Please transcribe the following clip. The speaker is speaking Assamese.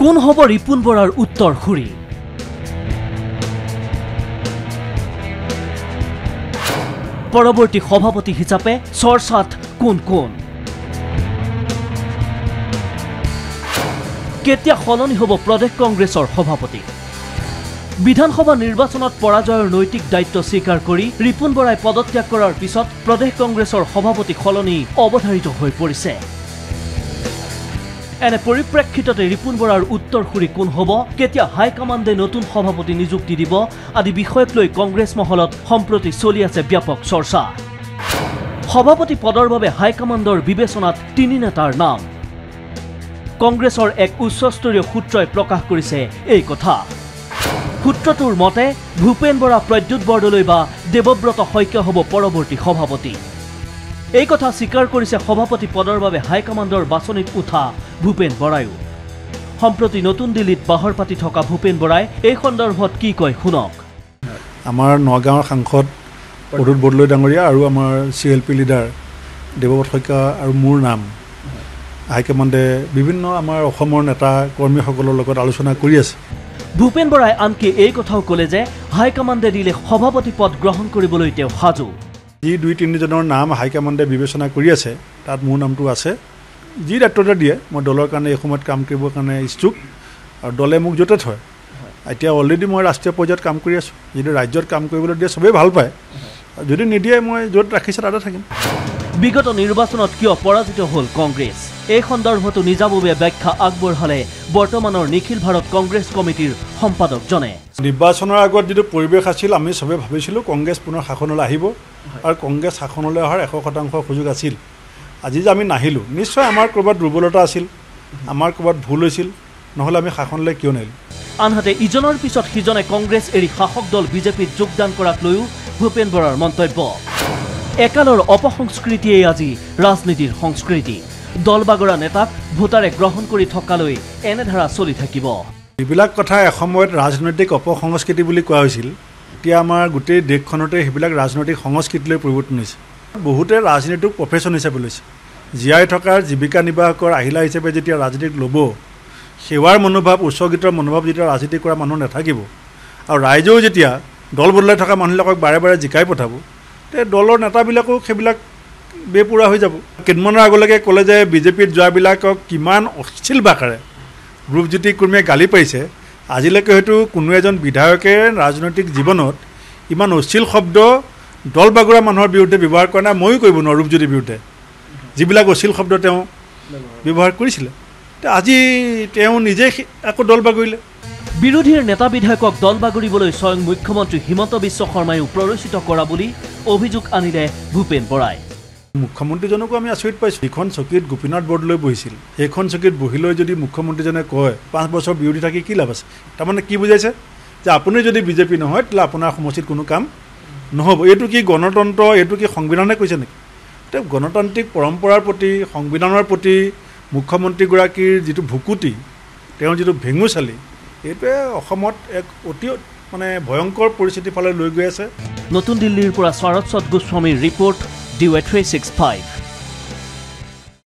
কোন হ'ব ৰিপুণ বৰাৰ উত্তৰ সুৰী পৰৱৰ্তী সভাপতি হিচাপে চৰ্চাত কোন কোন? কেতিয়া সলনি হ'ব প্ৰদেশ কংগ্ৰেছৰ সভাপতি? বিধানসভা নিৰ্বাচনত পৰাজয়ৰ নৈতিক দায়িত্ব স্বীকাৰ কৰি ৰিপুণ বৰাই পদত্যাগ কৰাৰ পিছত প্ৰদেশ কংগ্ৰেছৰ সভাপতি সলনি অৱধাৰিত হৈ পৰিছে। এনে পৰিপ্ৰেক্ষিততে ৰিপুণ বৰাৰ উত্তৰসূৰী কোন হ'ব? কেতিয়া হাইকমাণ্ডে নতুন সভাপতি নিযুক্তি দিব? আদি বিষয়ক লৈ কংগ্ৰেছ মহলত সম্প্ৰতি চলি আছে ব্যাপক চৰ্চা। সভাপতি পদৰ বাবে হাইকমাণ্ডৰ বিবেচনাত তিনি নেতাৰ নাম। কংগ্ৰেছৰ এক উচ্চস্তৰীয় সূত্ৰই প্ৰকাশ কৰিছে এই কথা। সূত্ৰটোৰ মতে ভূপেন বৰা প্ৰদ্যুৎ বৰদলৈ বা দেৱব্ৰত শইকীয়া হ'ব পৰৱৰ্তী সভাপতি। এই কথা স্বীকাৰ কৰিছে সভাপতি পদৰ বাবে হাইকমাণ্ডৰ বাছনিত উঠা ভূপেন বৰায়ো সম্প্ৰতি নতুন দিল্লীত বাহৰ পাতি থকা ভূপেন বৰাই এই সন্দৰ্ভত কি কয় শুনক। আমাৰ নগাঁৱৰ সাংসদ অদূত বৰদলৈ ডাঙৰীয়া আৰু আমাৰ C L P leader Debabrata Saikia আৰু মোৰ নাম। হাইকমাণ্ডে বিভিন্ন আমাৰ অসমৰ নেতা কৰ্মীসকলৰ লগত আলোচনা কৰি আছে। ভূপেন বৰাই আনকি এই কথাও ক'লে যে হাইকমাণ্ডে দিলে সভাপতি পদ গ্ৰহণ কৰিবলৈ তেওঁ সাজু। যি দুই তিনিজনৰ নাম হাইকমাণ্ডে বিবেচনা কৰি আছে তাত মোৰ নামটো আছে। যি দায়িত্বতে দিয়ে মই দলৰ কাৰণে এই সময়ত কাম কৰিবৰ কাৰণে ইচ্ছুক আৰু দলে মোক য'তে থয়। এতিয়া অলৰেডি মই ৰাষ্ট্ৰীয় পৰ্যায়ত কাম কৰি আছোঁ। যদি ৰাজ্যত কাম কৰিবলৈ দিয়ে চবেই ভাল পায়। আৰু যদি নিদিয়ে মই য'ত ৰাখিছে তাতে থাকিম। বিগত নিৰ্বাচনত কিয় পৰাজিত হ'ল কংগ্ৰেছ? এই সন্দৰ্ভতো নিজাববীয়া ব্যাখ্যা আগবঢ়ালে বৰ্তমানৰ নিখিল ভাৰত কংগ্ৰেছ কমিটিৰ সম্পাদকজনে। নিৰ্বাচনৰ আগত যিটো পৰিৱেশ আছিল আমি চবেই ভাবিছিলোঁ কংগ্ৰেছ পুনৰ শাসনলৈ আহিব আৰু কংগ্ৰেছ শাসনলৈ অহাৰ এশ শতাংশ সুযোগ আছিল। আজি যে আমি নাহিলোঁ নিশ্চয় আমাৰ ক'ৰবাত দুৰ্বলতা আছিল আমাৰ ক'ৰবাত ভুল হৈছিল নহ'লে আমি শাসনলৈ কিয় নাহিলোঁ? আনহাতে ইজনৰ পিছত সিজনে কংগ্ৰেছ এৰি শাসক দল বিজেপিত যোগদান কৰাক লৈও ভূপেন বৰাৰ মন্তব্য। একালৰ অপসংস্কৃতিয়েই আজি ৰাজনীতিৰ সংস্কৃতি। দল বাগৰা নেতাক ভোটাৰে গ্ৰহণ কৰি থকালৈ এনেধাৰা চলি থাকিব। যিবিলাক কথা এসময়ত ৰাজনৈতিক অপসংস্কৃতি বুলি কোৱা হৈছিল এতিয়া আমাৰ গোটেই দেশখনতে সেইবিলাক ৰাজনৈতিক সংস্কৃতিলৈ পৰিৱৰ্তন হৈছে। বহুতে ৰাজনীতিক প্ৰফেশ্যন হিচাপে লৈছে। জীয়াই থকাৰ জীৱিকা নিৰ্বাহকৰ আহিলা হিচাপে যেতিয়া ৰাজনীতিক ল'ব সেৱাৰ মনোভাৱ উচ্চগীতৰ মনোভাৱ যেতিয়া ৰাজনীতি কৰা মানুহ নাথাকিব আৰু ৰাইজেও যেতিয়া দল বদলাই থকা মানুহবিলাকক বাৰে বাৰে জিকাই পঠাব তে দলৰ নেতাবিলাকো সেইবিলাক বেপূৰা হৈ যাব। কেইদিনমানৰ আগলৈকে ক'লে যে বিজেপিত যোৱাবিলাকক কিমান অশ্লীল ভাষাৰে ৰূপজ্যোতি কুৰ্মীয়ে গালি পাৰিছে আজিলৈকে হয়তো কোনো এজন বিধায়কে ৰাজনৈতিক জীৱনত ইমান অশ্লীল শব্দ দল বাগৰা মানুহৰ বিৰুদ্ধে ব্যৱহাৰ কৰা নাই ময়ো কৰিব নোৱাৰোঁ ৰূপজ্যোতিৰ বিৰুদ্ধে। যিবিলাক অশ্লীল শব্দ তেওঁ ব্যৱহাৰ কৰিছিলে। আজি তেওঁ নিজে আকৌ দল বাগৰিলে। বিৰোধীৰ নেতা বিধায়কক দল বাগৰিবলৈ স্বয়ং মুখ্যমন্ত্ৰী হিমন্ত বিশ্ব শৰ্মায়ো প্ৰৰোচিত কৰা বুলি অভিযোগ আনিলে ভূপেন বৰাই। মুখ্যমন্ত্ৰীজনকো আমি আচৰিত পাইছোঁ। যিখন চকীত গোপীনাথ বৰদলৈ বহিছিল সেইখন চকীত বহি লৈ যদি মুখ্যমন্ত্ৰীজনে কয় পাঁচ বছৰ বিৰোধী থাকি কি লাভ আছে? তাৰমানে কি বুজাইছে? যে আপুনি যদি বিজেপি নহয় তেতিয়াহ'লে আপোনাৰ সমষ্টিত কোনো কাম নহ'ব। এইটো কি গণতন্ত্ৰ? এইটো কি সংবিধানে কৈছে নেকি? এতিয়া গণতান্ত্ৰিক পৰম্পৰাৰ প্ৰতি সংবিধানৰ প্ৰতি মুখ্যমন্ত্ৰীগৰাকীৰ যিটো ভুকুটি তেওঁৰ যিটো ভেঙুচালি এইটোৱে অসমত এক অতি মানে ভয়ংকৰ পৰিস্থিতিৰ ফালে লৈ গৈ আছে। নতুন দিল্লীৰ পৰা স্বৰৎসত গোস্বামীৰ ৰিপৰ্ট ডি ৱে থ্ৰী ছিক্স ফাইভ।